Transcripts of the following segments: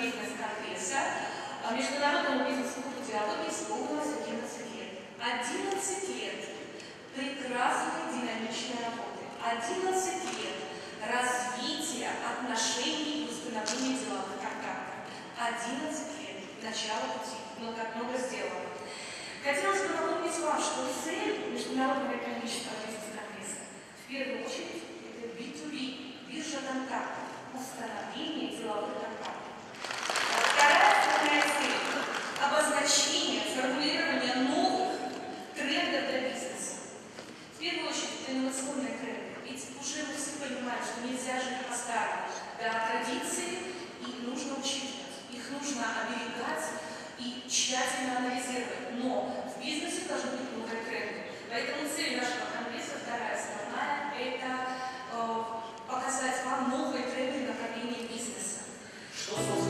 экономического бизнес-конгресса а международному бизнес-клубу диалоги исполнилось 11 лет. 11 лет прекрасной динамичной работы. 11 лет развития отношений и установления деловых контактов. 11 лет начала пути. Но как много сделано. Хотелось бы напомнить вам, что цель Международного экономического бизнес-конгресса в первую очередь это B2B, биржа контактов, установление деловых контактов. Вторая основная цель – обозначение, формулирование новых трендов для бизнеса. В первую очередь, это инновационные тренды. Ведь уже мы все понимаем, что нельзя жить по-старому. Да, традиции, и нужно учитывать, их нужно оберегать и тщательно анализировать. Но в бизнесе должны быть новые тренды. Поэтому цель нашего конгресса, вторая основная, это э, показать вам новые тренды направления бизнеса. Что, собственно,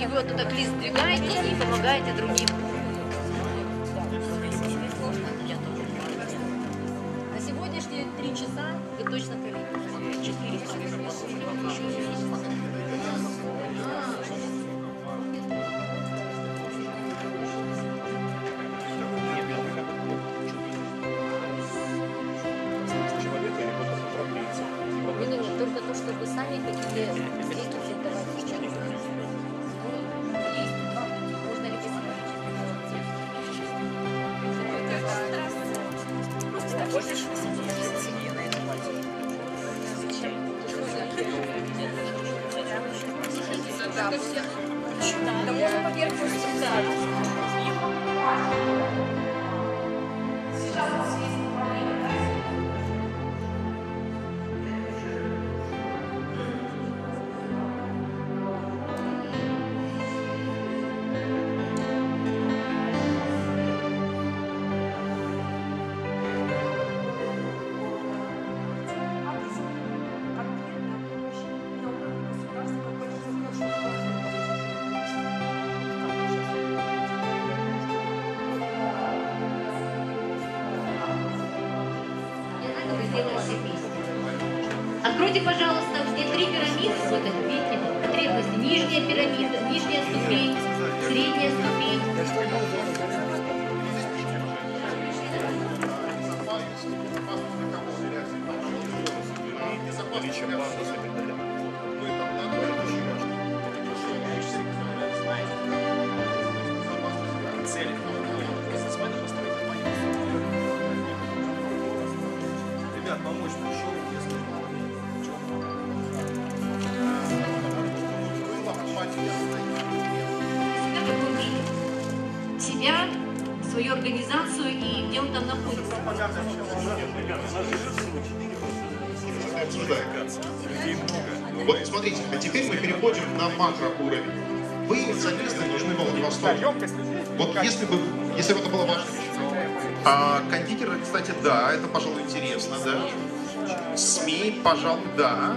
И вы вот этот лист сдвигаете и помогаете другим. На сегодняшние три часа вы точно проведете. Четыре Именно Да можно поверхность. Откройте, пожалуйста, где три пирамиды, вот это, видите, потребности. Нижняя пирамида, нижняя ступень, средняя ступень. Ребят, помочь пришел, если свою организацию и где он там находится. Вот смотрите, а теперь мы переходим на макроуровень. Вы, соответственно, нужны Владивостоку. Вот если бы Если бы это было ваше а, кондитер, кстати, да, это, пожалуй, интересно, да. СМИ, пожалуй, да.